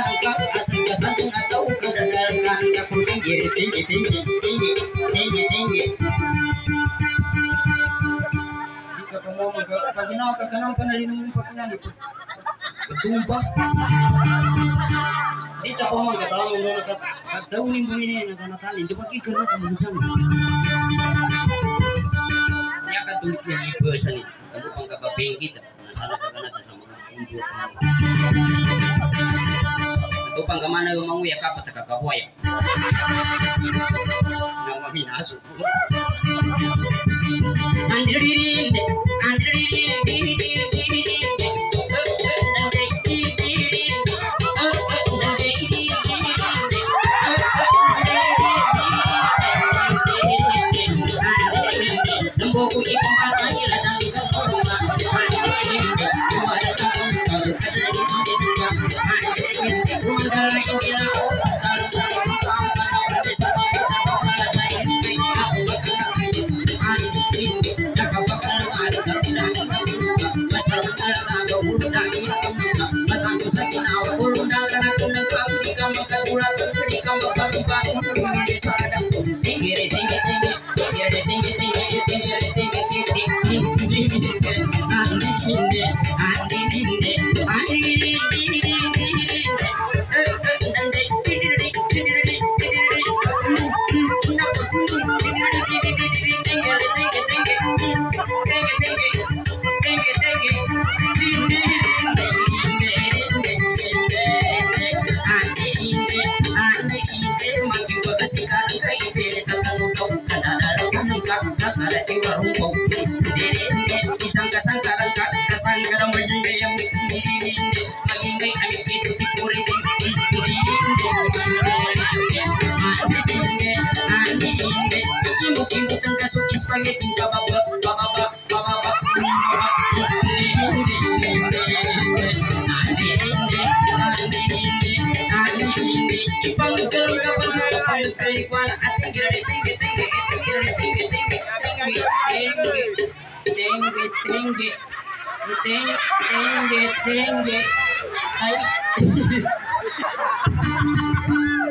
rangka asal satu nggak tahu kada dalam rangka pun tinggi tinggi tinggi tinggi tinggi tinggi. Jika kamu mau ke kaginaw ka kanang panalin mo pakinan ito. Ketumpa. Dito po man katalang mo na kataw ni mo ni na kanatalin. Di ba kikir na kamu jam. Ya kan tulik yang ibesan ni. Kamu pang kapaping kita. Nasana ka kanata sa mga unjo. Ito pang kamana yung manguya ka pa takakabuhay. Nang mahinaso. Andiririn,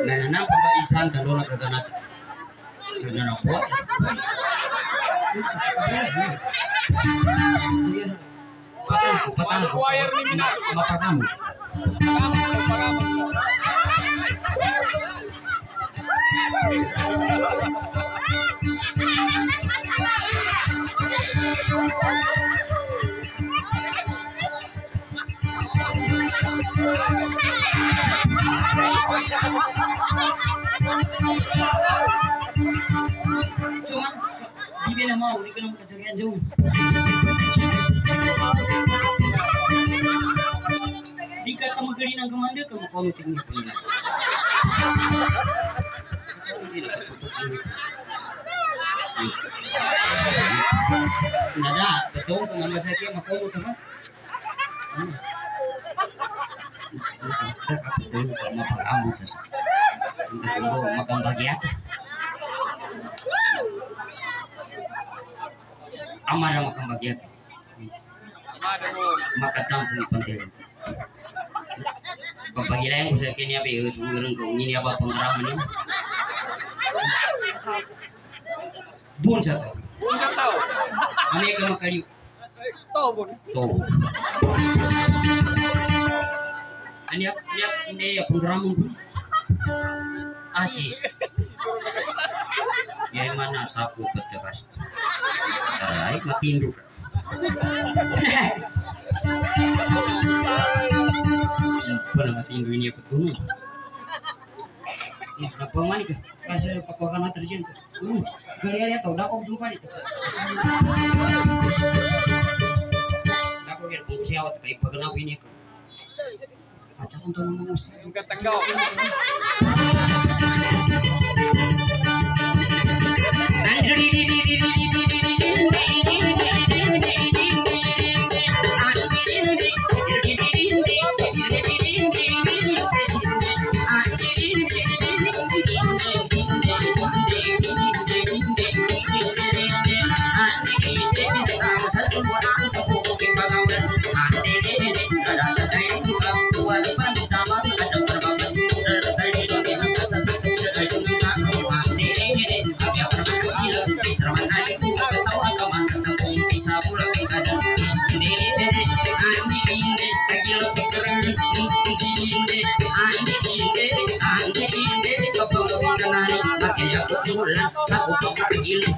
Nananang pabaisan talona kaganat. Nananang po. Patan ko, patan ko. Wire ni Mina. Mapatamu. Pagaman, pagaman. Di di. Di kata magari ng kamanda ka nila. Hindi na katutukin nito. Nada, betul kung ang masakit makono ka ba? Hmm. Mapag-amot. Ko Ada mo. makatampo ni pantilan papagila yang bisa kini apa ya sumurang ko ini apa pengaraman ni bun satu. Bunga tao. ame ka makali Tobon. to ani ap ni ap ini ya pengaraman ko asis. Ya mana sapu petekas baik mau tinduk Bukan nama ini apa? Apa mana? Kasih pakokan antar sini ke? Uh, kali ya tau, dakok jumpa itu. Dakok biar awat kayak pakenap ini ke? Kacang tuh. Juga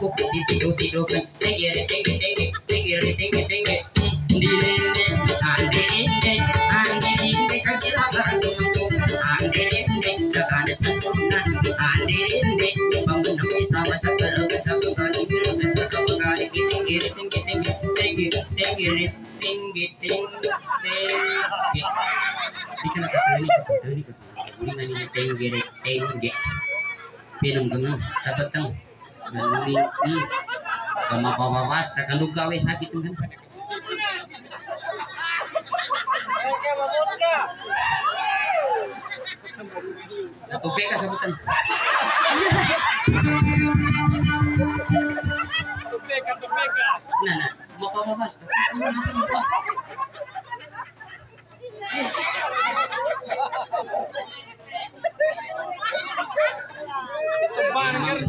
aku tidur tidur kan tegir tegir tegir tegir tegir tegir dilendeng ande ende ande ende kajila garung ande ende tekan sempurna ande ende bangun nami sama segala macam kan bilang cakap kali tegir tegir tegir tegir tegir tinggi tinggi tinggi ini kan kata ini kata ini kata ini nanya tinggi tinggi pinum kamu sahabat kamu Muli, i. Kama papa tagalugaw eh, sakit ng ganun. kan? ka sa butan. Tupi ka, tupi ka. Na, na. Mapawawas. Tupi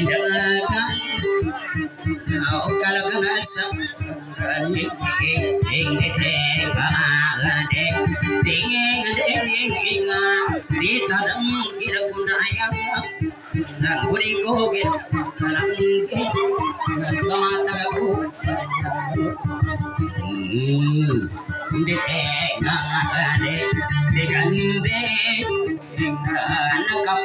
Yeah.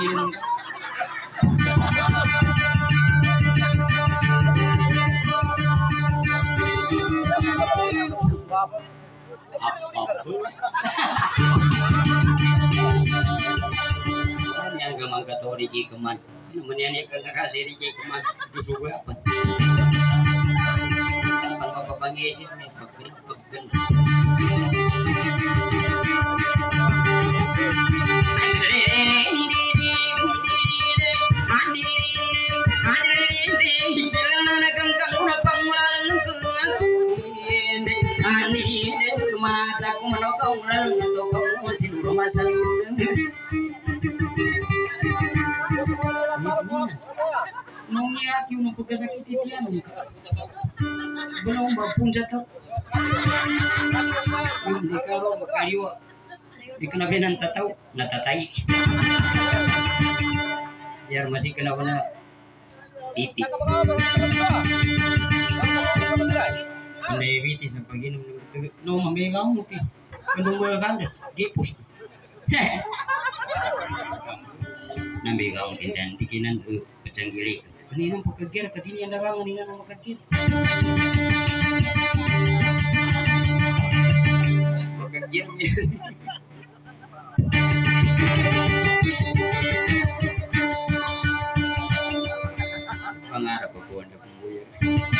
minum ka. Di Kikeman? Duso ko apa? Ano mapapangisip ni pagkana pagkana. Nung yaki mo pagkasakit itiyan mo ka. Belum mapunja tak. Hindi ka makaliwa. Di ka na binan tataw, natatai. Biar masih kena kena pipi. Kena pipi sampai gini lo mambegaw mo ti. Kung mo kan gipus. Nambegaw mo kintan dikinan uh, pecang giri. Kanina pagkagir kadini ang dagangan nina na makagir. Pagkagir niya. Pangarap ako pumuyar.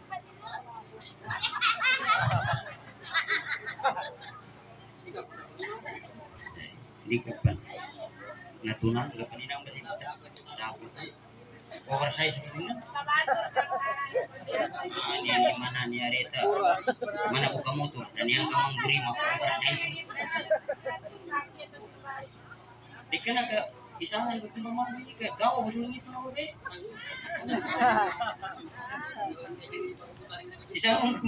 ka pa natunan ka pa ninang balik sa dapat oversize sila Ah, ni ni mana ni areta mana buka motor? Dan yang kamang beri mah oversize di kana ka isangan ko kung mamang ini ka gawa ko sungi pa na be? Isangan ko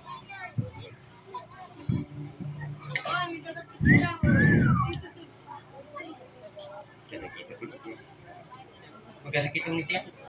makabukong? Kasakit ako nito. Magkasakit ako nito yan.